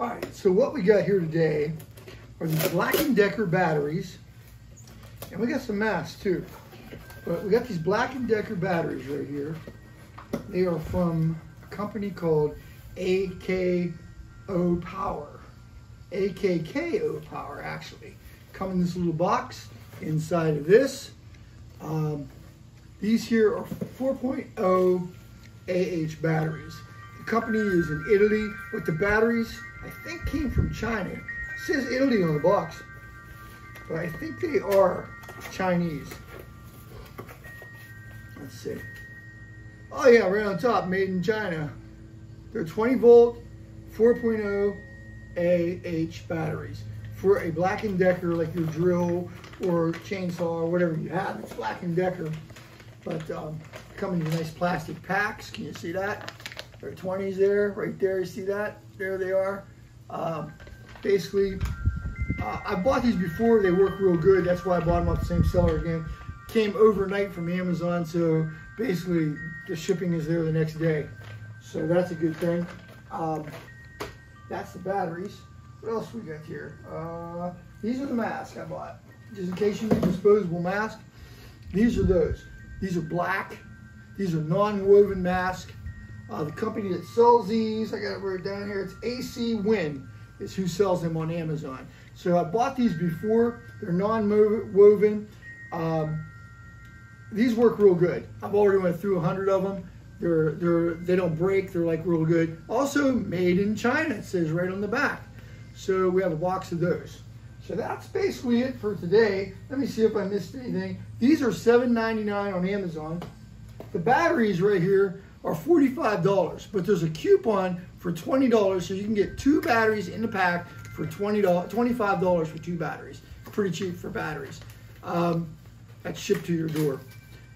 All right, so what we got here today are these Black & Decker batteries, and we got some masks too. But we got these Black & Decker batteries right here. They are from a company called AKO Power. AKKO Power, actually. Come in this little box inside of this. Um, these here are 4.0 AH batteries. The company is in Italy, but the batteries, I think, came from China. It says Italy on the box, but I think they are Chinese. Let's see. Oh yeah, right on top, made in China. They're 20 volt, 4.0 AH batteries for a Black & Decker, like your drill or chainsaw or whatever you have. It's Black & Decker, but um, come in nice plastic packs. Can you see that? There are 20s there, right there. You see that? There they are. Um, basically, uh, I bought these before. They work real good. That's why I bought them off the same seller again. Came overnight from Amazon, so basically the shipping is there the next day. So that's a good thing. Um, that's the batteries. What else we got here? Uh, these are the masks I bought. Just in case you need disposable mask. These are those. These are black. These are non-woven masks. Uh, the company that sells these, I got it written down here, it's AC Win is who sells them on Amazon. So I bought these before. They're non-woven. Um, these work real good. I've already went through a hundred of them. They're they're they don't break. They're like real good. Also made in China. It says right on the back. So we have a box of those. So that's basically it for today. Let me see if I missed anything. These are $7.99 on Amazon. The batteries right here are $45, but there's a coupon for $20 so you can get two batteries in the pack for $20, $25 for two batteries. Pretty cheap for batteries. Um, that's shipped to your door.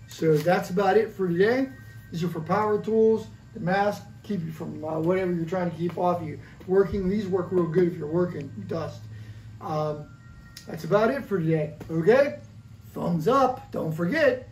So that's about it for today. These are for power tools. The mask keep you from uh, whatever you're trying to keep off you. Working, these work real good if you're working, dust. Um, that's about it for today, okay? Thumbs up, don't forget,